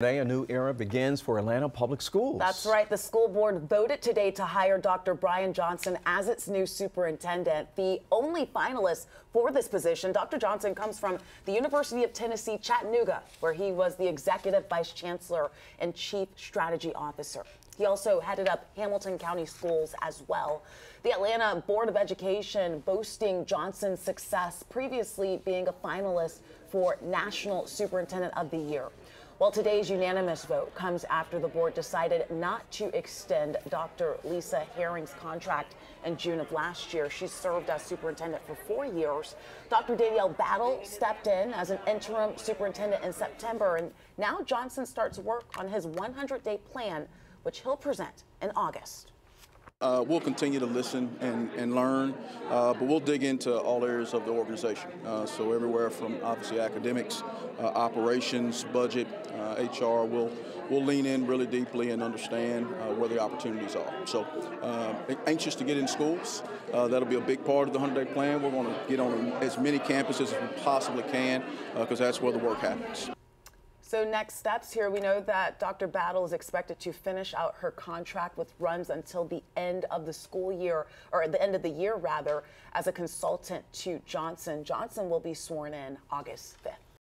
Today, a new era begins for Atlanta Public Schools. That's right. The school board voted today to hire Dr. Bryan Johnson as its new superintendent. The only finalist for this position, Dr. Johnson comes from the University of Tennessee, Chattanooga, where he was the executive vice chancellor and chief strategy officer. He also headed up Hamilton County Schools as well. The Atlanta Board of Education boasting Johnson's success, previously being a finalist for National Superintendent of the Year. Well, today's unanimous vote comes after the board decided not to extend Dr. Lisa Herring's contract in June of last year. She served as superintendent for four years. Dr. Danielle Battle stepped in as an interim superintendent in September, and now Johnson starts work on his 100 day plan, which he'll present in August. Uh, we'll continue to listen and, and learn, uh, but we'll dig into all areas of the organization. Uh, so everywhere from obviously academics, uh, operations, budget, HR, uh, we'll we'll lean in really deeply and understand uh, where the opportunities are. So anxious to get in schools. that'll be a big part of the 100-day plan. We're going to get on as many campuses as we possibly can because that's where the work happens. So next steps here, we know that Dr. Battle is expected to finish out her contract with runs until the end of the school year, or the end of the year rather, as a consultant to Johnson. Johnson will be sworn in August 5th.